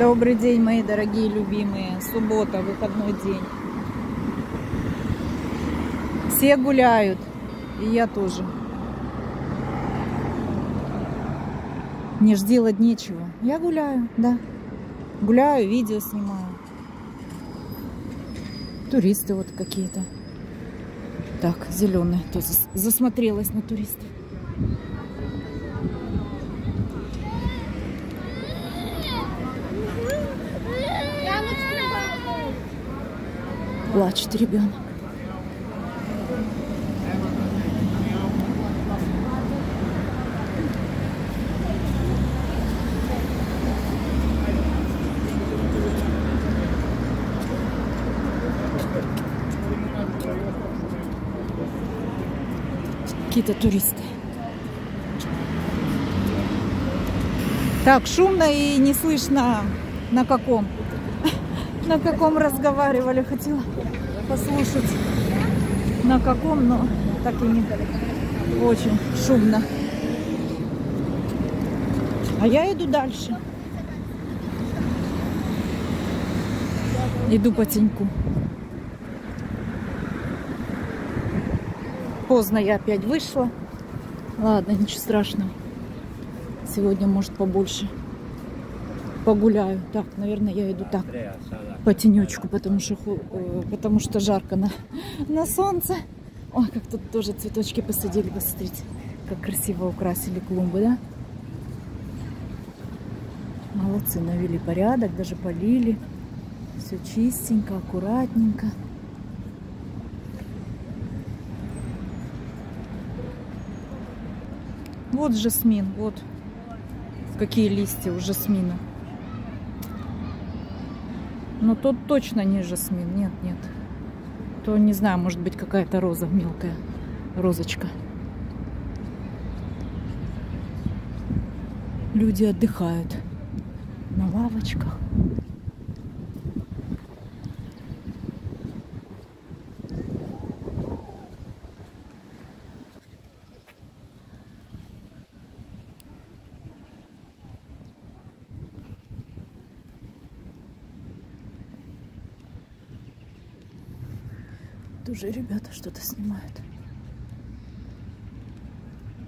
Добрый день, мои дорогие любимые. Суббота, выходной день. Все гуляют. И я тоже. Не ж делать нечего. Я гуляю, да. Гуляю, видео снимаю. Туристы вот какие-то. Так, зеленые. Засмотрелась на туристов. Плачет ребенок. Какие-то туристы. Так, шумно и не слышно на каком на каком разговаривали. Хотела послушать, на каком, но так и не очень шумно. А я иду дальше. Иду по теньку. Поздно я опять вышла. Ладно, ничего страшного. Сегодня, может, побольше погуляю. Так, наверное, я иду так по тенечку, потому что, э, потому что жарко на, на солнце. Ой, как тут тоже цветочки посадили, посмотрите, как красиво украсили клумбы, да? Молодцы, навели порядок, даже полили. Все чистенько, аккуратненько. Вот жасмин, вот какие листья у жасмина. Но тот точно не жасмин. Нет, нет. То не знаю, может быть какая-то роза мелкая. Розочка. Люди отдыхают на лавочках. Тоже ребята что-то снимают.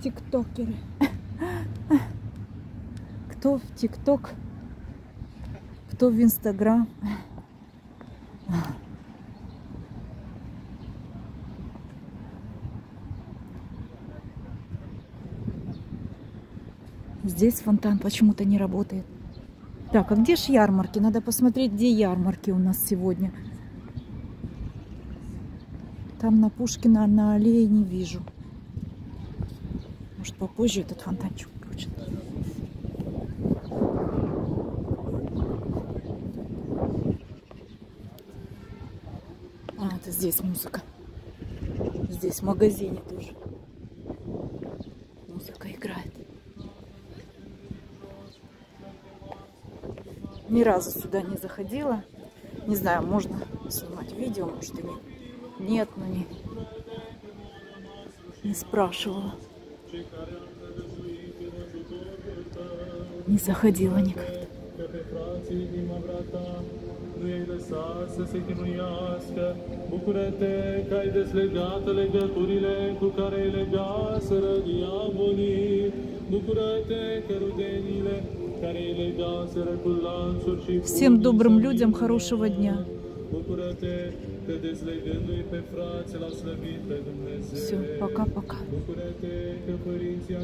Тиктокеры. Кто в ТикТок, кто в Инстаграм. Здесь фонтан почему-то не работает. Так, а где ж ярмарки? Надо посмотреть, где ярмарки у нас сегодня. Там на Пушкина на аллее не вижу. Может попозже этот фонтанчик включат. А, это здесь музыка. Здесь в магазине тоже. Музыка играет. Ни разу сюда не заходила. Не знаю, можно снимать видео, может и нет. Нет, ну не, не спрашивала. Не заходила никогда. Всем добрым людям хорошего дня. Bucură-te că dezlegându-i pe frați l-a slăvit pe Dumnezeu. Poca, poca. Bucură-te că părinții